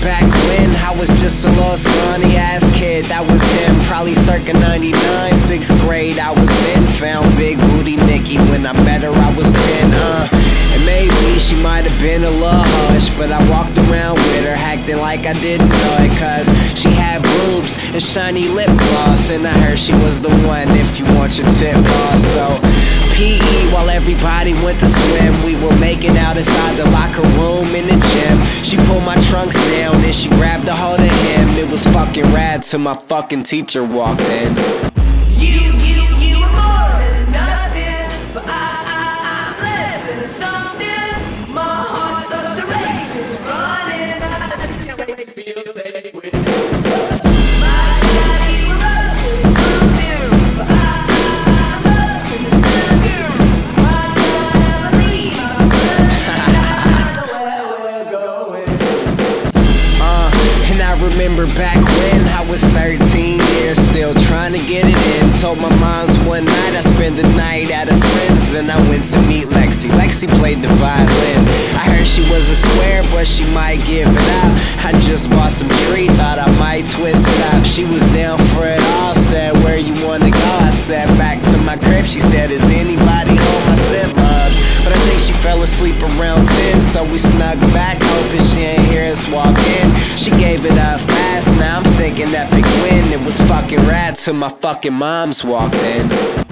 back when I was just a lost scrawny ass kid. That was him, probably circa 99, sixth grade. I was in, found big booty Nikki when I met her. I was 10, uh. And maybe she might have been a little hush, but I walked around with her, acting like I didn't know it. Cause she had boobs and shiny lip gloss, and I heard she was the one if you want your tip boss. So, PE while everybody went to swim. We were making out inside the locker room in the gym. She my trunks down and she grabbed a hold of him. It was fucking rad till my fucking teacher walked in. Remember back when I was 13 years, still trying to get it in. Told my moms one night I spent the night at a friend's, then I went to meet Lexi. Lexi played the violin. I heard she was a square, but she might give it up. I just bought some tree, thought I might twist it up. She was down for it all, said, Where you wanna go? I said, Back to my crib. She said, Is anybody home? I said, Bubs. But I think she fell asleep around 10, so we snuck back, hoping now epic win. It was fucking rad till my fucking moms walked in.